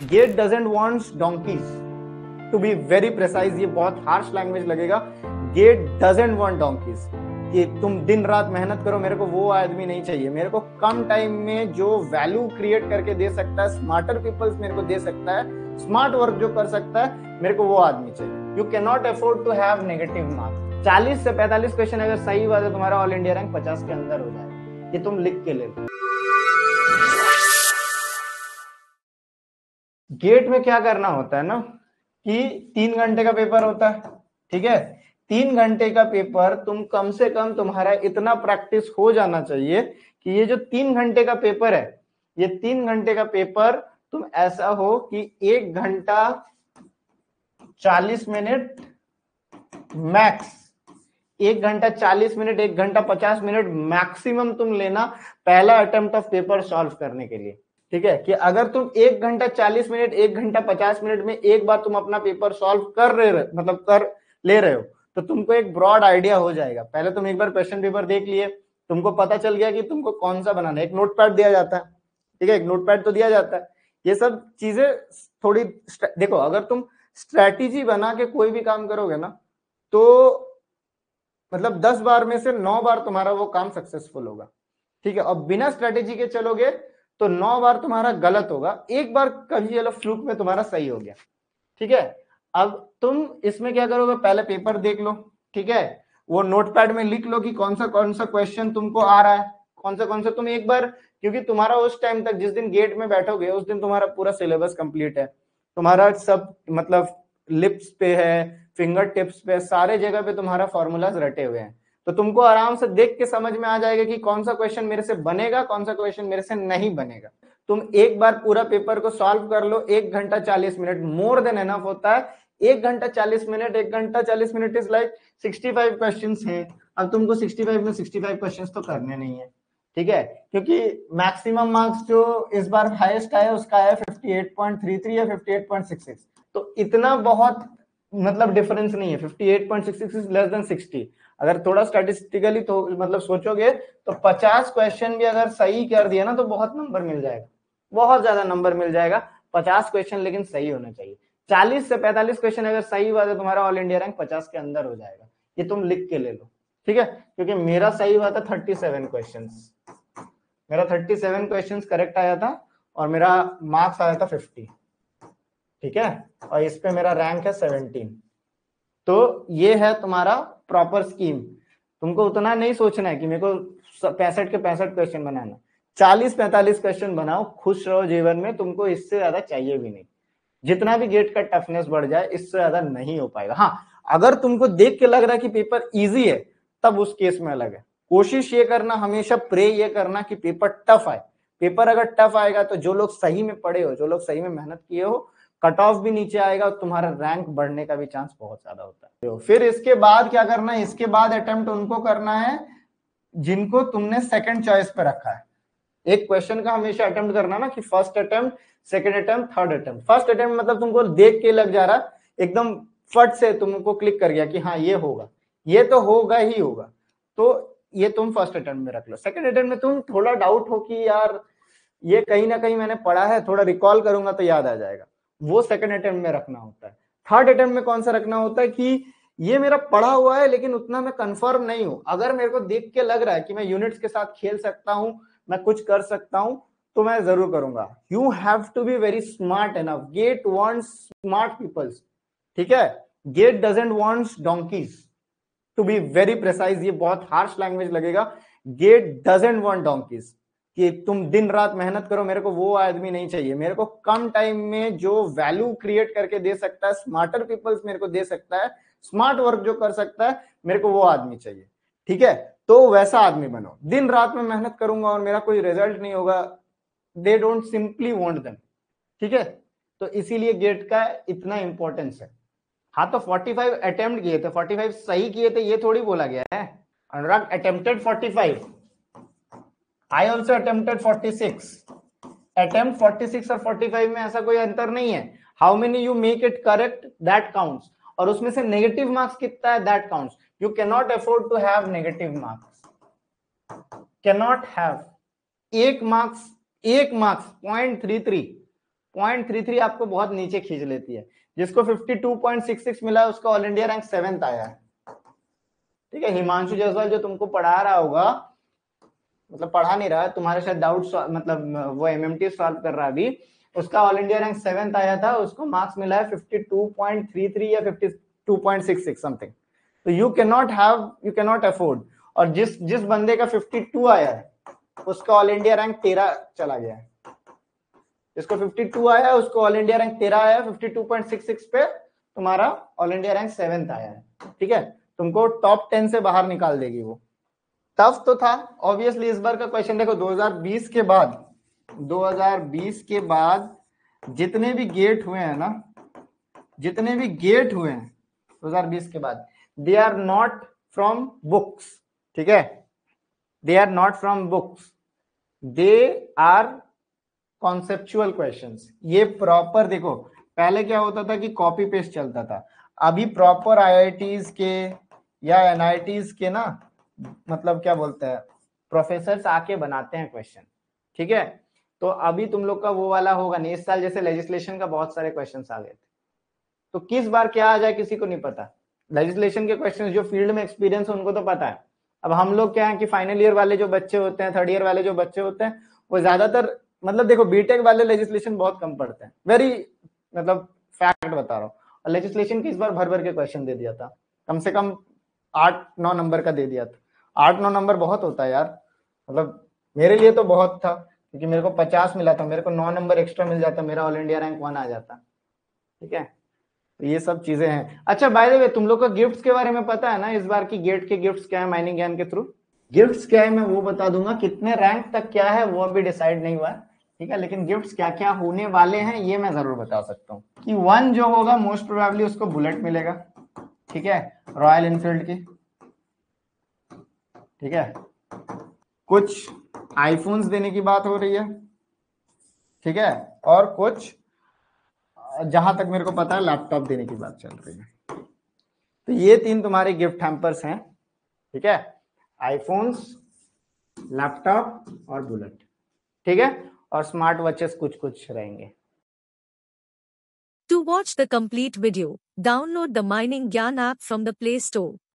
GATE doesn't wants donkeys to be very precise ये बहुत harsh language लगेगा. GATE doesn't want donkeys कि तुम दिन रात मेहनत करो, मेरे को वो आदमी नहीं चाहिए. मेरे को कम टाइम में जो वैल्यू क्रिएट करके दे सकता है स्मार्टर पीपल्स मेरे को दे सकता है स्मार्ट वर्क जो कर सकता है, मेरे को वो आदमी चाहिए. You can not afford to have negative marks चालीस से पैंतालीस क्वेश्चन अगर सही हुआ तो तुम्हारा ऑल इंडिया रैंक पचास के अंदर हो जाएगा. ये तुम लिख के ले लो. गेट में क्या करना होता है ना, कि तीन घंटे का पेपर होता है, ठीक है? तीन घंटे का पेपर तुम कम से कम तुम्हारा इतना प्रैक्टिस हो जाना चाहिए कि ये जो तीन घंटे का पेपर है, ये तीन घंटे का पेपर तुम ऐसा हो कि एक घंटा चालीस मिनट मैक्स, एक घंटा चालीस मिनट, एक घंटा पचास मिनट मैक्सिमम तुम लेना पहला अटेम्प्ट ऑफ़ पेपर सॉल्व करने के लिए। ठीक है, कि अगर तुम एक घंटा चालीस मिनट, एक घंटा पचास मिनट में एक बार तुम अपना पेपर सॉल्व कर रहे मतलब कर ले रहे हो तो तुमको एक ब्रॉड आइडिया हो जाएगा। पहले तुम एक बार क्वेश्चन पेपर देख लिए, तुमको पता चल गया कि तुमको कौन सा बनाना है। एक नोट पैड दिया जाता है, ठीक है, एक नोट पैड तो दिया जाता है। ये सब चीज़ें थोड़ी देखो, अगर तुम स्ट्रैटेजी बना के कोई भी काम करोगे ना तो मतलब दस बार में से नौ बार तुम्हारा वो काम सक्सेसफुल होगा। ठीक है और बिना स्ट्रेटेजी के चलोगे तो नौ बार तुम्हारा गलत होगा। एक बार कभी चलो फ्लूक में तुम्हारा सही हो गया। ठीक है? अब तुम इसमें क्या करोगे? पहले पेपर देख लो, ठीक है? वो नोटपैड में लिख लो कि कौन सा कौन सा क्वेश्चन तुमको आ रहा है। कौन सा कौन सा तुम एक बार, क्योंकि तुम्हारा उस टाइम तक, जिस दिन गेट में बैठोगे, उस दिन तुम्हारा पूरा सिलेबस कंप्लीट है। तुम्हारा सब मतलब लिप्स पे है फिंगर टिप्स पे सारे जगह पे तुम्हारा फॉर्मूलाज रटे हुए हैं। तो तुमको आराम से देख के समझ में आ जाएगा कि कौन सा क्वेश्चन मेरे से बनेगा, कौन सा क्वेश्चन मेरे से नहीं बनेगा। तुम एक बार पूरा पेपर को सॉल्व कर लो, एक घंटा चालीस मिनट मोर देन एनफ होता है। एक घंटा चालीस मिनट, एक घंटा चालीस minute is like sixty five question है। अब तुमको सिक्सटी फाइव में सिक्सटी फाइव क्वेश्चन तो करने नहीं है। ठीक है? क्योंकि मैक्सिमम मार्क्स जो इस बार हाईएस्ट आया उसका है 58.33 या 58.66 तो इतना बहुत मतलब डिफरेंस नहीं है। 58.66 इज़ लेस देन 60 अगर थोड़ा स्टैटिस्टिकली तो मतलब सोचोगे तो 50 क्वेश्चन भी अगर सही कर दिया ना तो बहुत नंबर मिल जाएगा। बहुत ज़्यादा नंबर मिल जाएगा। 50 क्वेश्चन लेकिन सही होना चाहिए। चालीस से पैंतालीस क्वेश्चन अगर सही हुआ तो तुम्हारा ऑल इंडिया रैंक पचास के अंदर हो जाएगा। ये तुम लिख के ले लो। ठीक है? क्योंकि मेरा सही हुआ था थर्टी सेवन क्वेश्चन मेरा थर्टी सेवन क्वेश्चन करेक्ट आया था और मेरा मार्क्स आया था फिफ्टी ठीक है? और इस पे मेरा रैंक है सेवनटीन तो ये है तुम्हारा प्रॉपर स्कीम तुमको उतना नहीं सोचना है कि मेरे को पैंसठ के पैंसठ क्वेश्चन बनाना चालीस पैंतालीस क्वेश्चन बनाओ, खुश रहो जीवन में, तुमको इससे ज़्यादा चाहिए भी नहीं। जितना भी गेट का टफनेस बढ़ जाए, इससे ज़्यादा नहीं हो पाएगा। हाँ अगर तुमको देख के लग रहा है कि पेपर इजी है, तब उस केस में अलग है। कोशिश ये करना, हमेशा प्रे ये करना कि पेपर टफ आए। पेपर अगर टफ आएगा तो जो लोग सही में पढ़े हो, जो लोग सही में मेहनत किए हो कट ऑफ़ भी नीचे आएगा और तुम्हारा रैंक बढ़ने का भी चांस बहुत ज़्यादा होता है। तो फिर इसके बाद क्या करना है? इसके बाद अटेम्प्ट उनको करना है, जिनको तुमने सेकंड चॉइस पे रखा है। एक क्वेश्चन का हमेशा अटेम्प्ट करना ना कि first attempt second attempt third attempt first attempt मतलब तुमको देख के लग जा रहा, एकदम फट से तुमको क्लिक कर गया कि हाँ ये होगा। ये तो होगा ही होगा। तो ये तुम फ़र्स्ट अटेम्प्ट में रख लो। सेकंड अटेम्प्ट में तुम थोड़ा डाउट हो कि यार, ये कहीं ना कहीं मैंने पढ़ा है, थोड़ा रिकॉल करूँगा तो याद आ जाएगा। वो सेकंड अटेम्प्ट में रखना होता है। थर्ड अटेम्प्ट में कौन सा रखना होता है कि ये मेरा पढ़ा हुआ है, लेकिन उतना मैं कंफर्म नहीं हूँ। अगर मेरे को देख के लग रहा है कि मैं यूनिट्स के साथ खेल सकता हूँ, मैं कुछ कर सकता हूँ तो मैं ज़रूर करूँगा। You have to be very smart enough GATE want smart peoples ठीक है? GATE doesn't wants donkeys to be very precise ये बहुत हार्श लैंग्वेज लगेगा। गेट डजेंट वॉन्ट डोंकीज कि तुम दिन रात मेहनत करो, मेरे को वो आदमी नहीं चाहिए। मेरे को कम टाइम में जो वैल्यू क्रिएट करके दे सकता है स्मार्टर पीपल्स मेरे को दे सकता है स्मार्ट वर्क जो कर सकता है, मेरे को वो आदमी चाहिए। ठीक है? तो वैसा आदमी बनो। दिन रात में मेहनत करूँगा और मेरा कोई रिज़ल्ट नहीं होगा। They don't simply want them ठीक है? तो इसीलिए गेट का इतना इंपॉर्टेंस है। हाँ तो 45 अटेम्प्ट किए थे। 45 सही किए थे, ये थोड़ी बोला गया है। Anurag attempted 45 I also attempted 46 attempt 46 और 45 में ऐसा कोई अंतर नहीं है। How many you make it correct that counts और उसमें से नेगेटिव मार्क्स कितना है that counts you can afford to have negative marks can have एक मार्क्स एक marks point three three point three three आपको बहुत नीचे खींच लेती है। जिसको fifty two point six six मिला है उसका ऑल इंडिया रैंक सेवेंथ आया है। ठीक है, हिमांशु जायसवाल जो तुमको पढ़ा रहा होगा मतलब पढ़ा नहीं रहा, तुम्हारे साथ डाउट मतलब वो एम एम टी सॉल्व कर रहा अभी। उसका ऑल इंडिया रैंक सेवेंथ आया था, उसको मार्क्स मिला है fifty two point three three या fifty two point six six something तो you can not have you can not afford और जिस जिस बंदे का फिफ्टी टू आया है, उसका ऑल इंडिया रैंक तेरह चला गया है। जिसको 52 आया है उसको ऑल इंडिया रैंक तेरह आया 52.66 पे तुम्हारा ऑल इंडिया रैंक सेवेंथ आया है। ठीक है? तुमको टॉप टेन से बाहर निकाल देगी वो। टफ तो था। ऑब्वियसली इस बार का क्वेश्चन देखो 2020 के बाद 2020 के बाद जितने भी गेट हुए हैं ना, जितने भी गेट हुए हैं 2020 के बाद they are not from books ठीक है? They are not from books they are conceptual question ये प्रॉपर देखो, पहले क्या होता था कि कॉपी पेस्ट चलता था। अभी प्रॉपर आईआईटीज के या एनआईटीज के ना मतलब क्या बोलते हैं प्रोफेसर आके बनाते हैं क्वेश्चन ठीक है? तो अभी तुम लोग का वो वाला होगा नहीं, इस साल जैसे लेजिस्लेशन का बहुत सारे क्वेश्चन आ गए थे। तो किस बार क्या आ जाए किसी को नहीं पता। लेजिस्लेशन के क्वेश्चन जो फ़ील्ड में एक्सपीरियंस उनको तो पता है। अब हम लोग क्या है कि फाइनल ईयर वाले जो बच्चे होते हैं थर्ड ईयर वाले जो बच्चे होते हैं, वो ज़्यादातर मतलब देखो बीटेक वाले लेजिस्लेशन बहुत कम पढ़ते हैं। वेरी मतलब फैक्ट बता रहा हूँ। लेजिस्लेशन किस बार भर भर के क्वेश्चन दे दिया था। कम से कम आठ नौ नंबर का दे दिया था। आठ नौ नंबर बहुत होता है यार। मतलब मेरे लिए तो बहुत था, क्योंकि मेरे को पचास मिला था, मेरे को नौ नंबर एक्स्ट्रा मिल जाता, मेरा ऑल इंडिया रैंक वन आ जाता। ठीक है? तो ये सब चीज़ें हैं। अच्छा बाय द वे तुम लोग को गिफ्ट्स के बारे में पता है ना, इस बार की गेट के गिफ्ट्स क्या है माइनिंग ज्ञान के थ्रू गिफ्ट्स क्या है, मैं वो बता दूँगा, कितने रैंक तक क्या है, वो अभी डिसाइड नहीं हुआ। ठीक है? लेकिन गिफ्ट्स क्या क्या होने वाले हैं, ये मैं ज़रूर बता सकता हूँ। कि वन जो होगा मोस्ट प्रोबेबली उसको बुलेट मिलेगा। ठीक है? रॉयल इनफील्ड की। ठीक है? कुछ आईफोन्स देने की बात हो रही है, ठीक है? और कुछ जहाँ तक मेरे को पता है लैपटॉप देने की बात चल रही है। तो ये तीन तुम्हारे गिफ्ट हैम्पर्स हैं, ठीक है? आईफोन्स लैपटॉप और बुलेट ठीक है? और स्मार्ट वॉचेस कुछ कुछ रहेंगे। To watch the complete video download the mining Gyan app from the play Store.